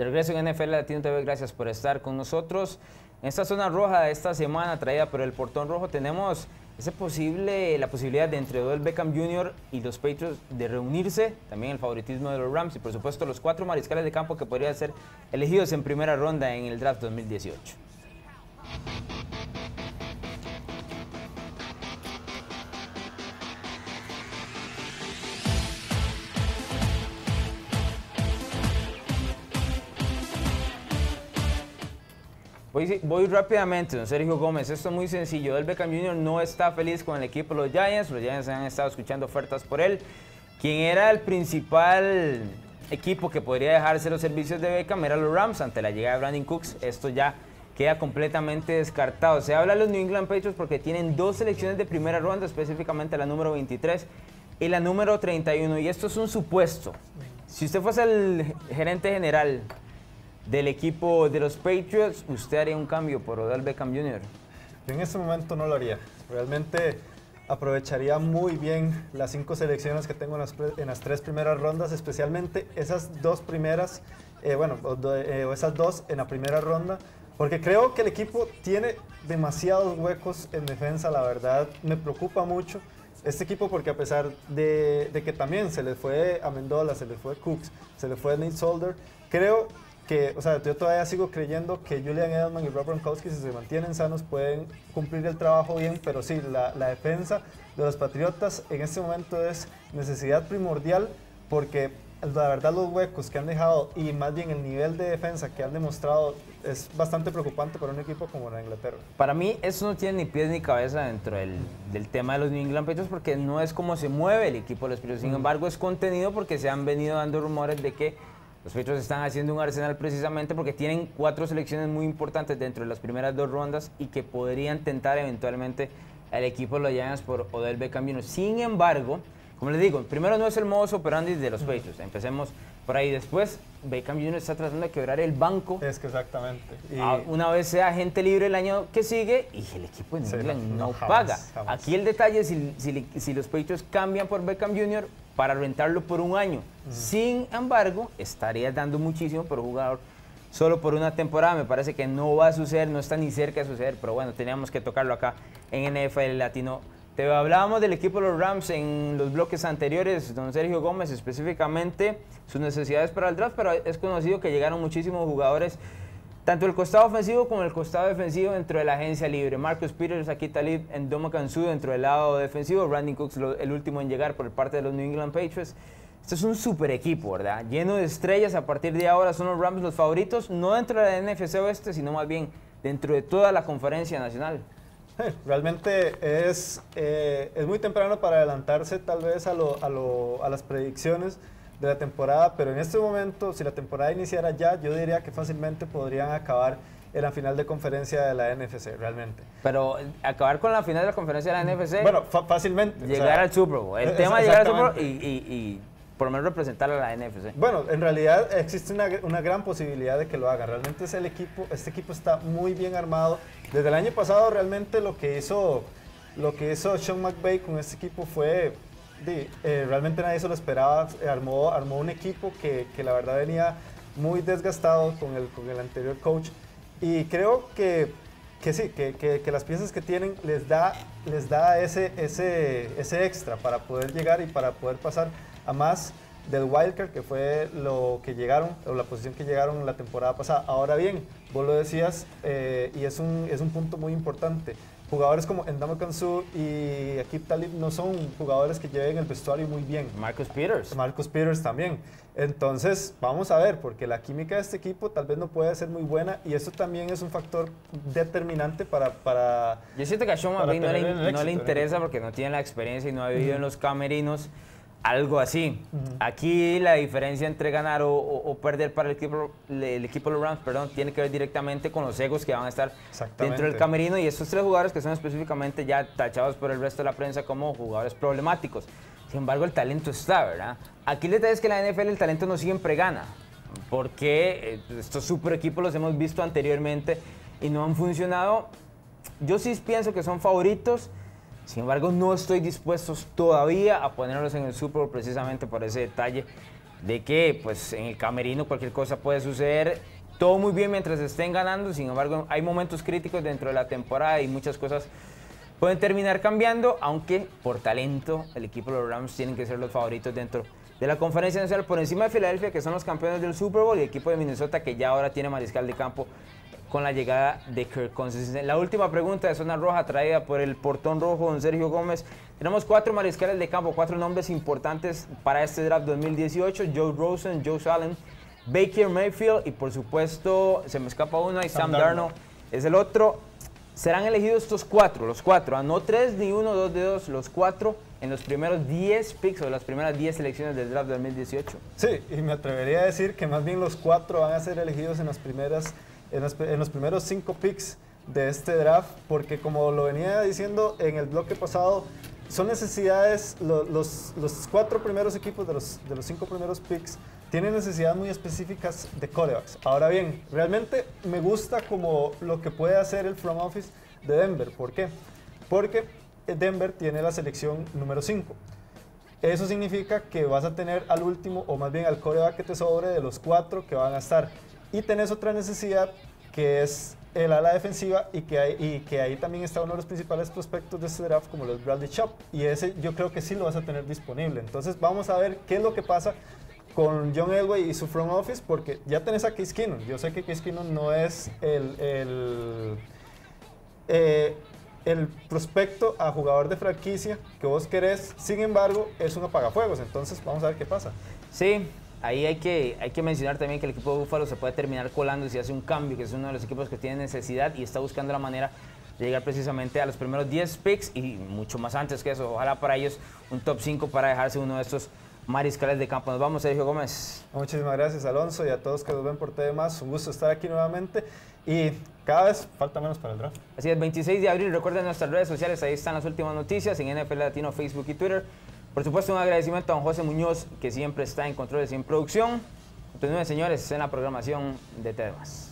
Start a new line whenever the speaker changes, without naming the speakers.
De regreso en NFL Latino TV, gracias por estar con nosotros. En esta zona roja de esta semana traída por el Portón Rojo tenemos ese posible, la posibilidad de entre Odell Beckham Jr. y los Patriots de reunirse, también el favoritismo de los Rams y por supuesto los cuatro mariscales de campo que podrían ser elegidos en primera ronda en el draft 2018. Voy, rápidamente, don Sergio Gómez. Esto es muy sencillo. El Beckham Jr. no está feliz con el equipo de los Giants. Los Giants han estado escuchando ofertas por él. Quien era el principal equipo que podría dejarse los servicios de Beckham era los Rams ante la llegada de Brandon Cooks. Esto ya queda completamente descartado. Se habla de los New England Patriots porque tienen dos selecciones de primera ronda, específicamente la número 23 y la número 31. Y esto es un supuesto. Si usted fuese el gerente general del equipo de los Patriots, ¿usted haría un cambio por Odell Beckham Jr.?
en este momento no lo haría. Realmente aprovecharía muy bien las cinco selecciones que tengo en las, tres primeras rondas, especialmente esas dos primeras, eh, bueno, eh, o, esas dos en la primera ronda, porque creo que el equipo tiene demasiados huecos en defensa, la verdad me preocupa mucho este equipo porque a pesar de, que también se le fue a Mendola, se le fue Cooks, se le fue Nate Solder, creo que, o sea, yo todavía sigo creyendo que Julian Edelman y Rob Gronkowski, si se mantienen sanos, pueden cumplir el trabajo bien, pero sí, la, la defensa de los Patriotas en este momento es necesidad primordial porque la verdad los huecos que han dejado y más bien el nivel de defensa que han demostrado es bastante preocupante para un equipo como la Inglaterra.
Para mí eso no tiene ni pies ni cabeza dentro del, del tema de los New England Patriots porque no es como se mueve el equipo de los Patriots. Sin embargo es contenido porque se han venido dando rumores de que los Patriots están haciendo un arsenal precisamente porque tienen cuatro selecciones muy importantes dentro de las primeras dos rondas y que podrían tentar eventualmente al equipo de los Giants por Odell Beckham Jr. Sin embargo, como les digo, primero no es el modus operandi de los Patriots. Empecemos por ahí. Después, Beckham Jr. está tratando de quebrar el banco.
Es que exactamente.
Ah, una vez sea gente libre el año que sigue y el equipo en England no, paga. Aquí el detalle es si, si, si los Patriots cambian por Beckham Jr., para rentarlo por un año. Sin embargo, estaría dando muchísimo por un jugador solo por una temporada. Me parece que no va a suceder, no está ni cerca de suceder, pero bueno, teníamos que tocarlo acá en NFL Latino. Te hablábamos del equipo de los Rams en los bloques anteriores, don Sergio Gómez, específicamente sus necesidades para el draft, pero es conocido que llegaron muchísimos jugadores tanto el costado ofensivo como el costado defensivo dentro de la agencia libre. Marcus Peters, aquí Talib en Doma Kansu dentro del lado defensivo. Randy Cooks el último en llegar por parte de los New England Patriots. Este es un super equipo, ¿verdad? Lleno de estrellas. A partir de ahora son los Rams los favoritos, no dentro de la NFC Oeste, sino más bien dentro de toda la conferencia nacional.
Realmente es, eh, es muy temprano para adelantarse tal vez a, lo, a, lo, a las predicciones de la temporada, pero en este momento, si la temporada iniciara ya, yo diría que fácilmente podrían acabar en la final de conferencia de la NFC, realmente.
Pero acabar con la final de la conferencia de la NFC.
Bueno, fácilmente.
Llegar al Super Bowl. El tema es llegar al Super Bowl y, y, por lo menos representar a la NFC.
Bueno, en realidad existe una, una, gran posibilidad de que lo haga. Realmente es el equipo, este equipo está muy bien armado. Desde el año pasado realmente lo que hizo, lo que hizo Sean McVay con este equipo fue eh, realmente nadie se lo esperaba. Armó, armó un equipo que, que, la verdad venía muy desgastado con el, con el anterior coach. Y creo que, que sí, que, que, las piezas que tienen les da, les da ese, ese, ese extra para poder llegar y para poder pasar a más del wildcard, que fue lo que llegaron, o la posición que llegaron la temporada pasada. Ahora bien, vos lo decías, eh, y es un, es un punto muy importante jugadores como Endamo Kansu y Akib Talib no son jugadores que lleven el vestuario muy bien.
Marcus Peters.
Marcus Peters también. Entonces, vamos a ver, porque la química de este equipo tal vez no puede ser muy buena y eso también es un factor determinante para... para
Yo siento que a Sean no, le, no le interesa porque no tiene la experiencia y no ha vivido en los camerinos algo así. Aquí la diferencia entre ganar o, perder para el equipo, el equipo de los Rams perdón, tiene que ver directamente con los egos que van a estar dentro del camerino y estos tres jugadores que son específicamente ya tachados por el resto de la prensa como jugadores problemáticos. Sin embargo, el talento está, ¿verdad? Aquí le es que la NFL el talento no siempre gana, porque eh, estos super equipos los hemos visto anteriormente y no han funcionado. Yo sí pienso que son favoritos sin embargo, no estoy dispuesto todavía a ponerlos en el Super Bowl precisamente por ese detalle de que pues en el camerino cualquier cosa puede suceder. Todo muy bien mientras estén ganando, sin embargo hay momentos críticos dentro de la temporada y muchas cosas pueden terminar cambiando, aunque por talento el equipo de los Rams tienen que ser los favoritos dentro de la conferencia nacional por encima de Filadelfia, que son los campeones del Super Bowl, y el equipo de Minnesota, que ya ahora tiene mariscal de campo con la llegada de Kirk Cousins. La última pregunta de Zona Roja traída por el portón rojo, don Sergio Gómez. Tenemos cuatro mariscales de campo, cuatro nombres importantes para este draft 2018. Joe Rosen, Joe Allen, Baker Mayfield y por supuesto, se me escapa uno, y Sam, Darnold es el otro serán elegidos estos cuatro, los cuatro, ¿ah? no tres ni uno, dos de dos, los cuatro en los primeros 10 picks o las primeras 10 selecciones del draft 2018.
Sí, y me atrevería a decir que más bien los cuatro van a ser elegidos en, las primeras, en, los, primeros cinco picks de este draft, porque como lo venía diciendo en el bloque pasado, son necesidades, los, los, cuatro primeros equipos de los, de los cinco primeros picks tienen necesidades muy específicas de corebacks. Ahora bien, realmente me gusta como lo que puede hacer el front office de Denver. ¿Por qué? Porque Denver tiene la selección número 5. Eso significa que vas a tener al último, o más bien al coreback que te sobre de los cuatro que van a estar. Y tenés otra necesidad que es el ala defensiva y que, hay, y que ahí también está uno de los principales prospectos de este draft como los Bradley Chop y ese yo creo que sí lo vas a tener disponible entonces vamos a ver qué es lo que pasa con John Elway y su front office porque ya tenés a Case Keenum. Yo sé que Case Keenum no es el, el, eh, prospecto a jugador de franquicia que vos querés, sin embargo, es un apagafuegos. Entonces, vamos a ver qué pasa.
Sí, ahí hay que, hay que mencionar también que el equipo de Búfalo se puede terminar colando si hace un cambio, que es uno de los equipos que tiene necesidad y está buscando la manera de llegar precisamente a los primeros 10 picks y mucho más antes que eso. Ojalá para ellos un top 5 para dejarse uno de estos mariscales de campo. Nos vamos, Sergio Gómez.
Muchísimas gracias, Alonso, y a todos que nos ven por TV Más. Un gusto estar aquí nuevamente. Y cada vez falta menos para el draft.
Así es, 26 de abril. Recuerden nuestras redes sociales, ahí están las últimas noticias en NFL Latino, Facebook y Twitter. Por supuesto, un agradecimiento a don José Muñoz, que siempre está en control y en producción. Continúen, señores, en la programación de TV Más.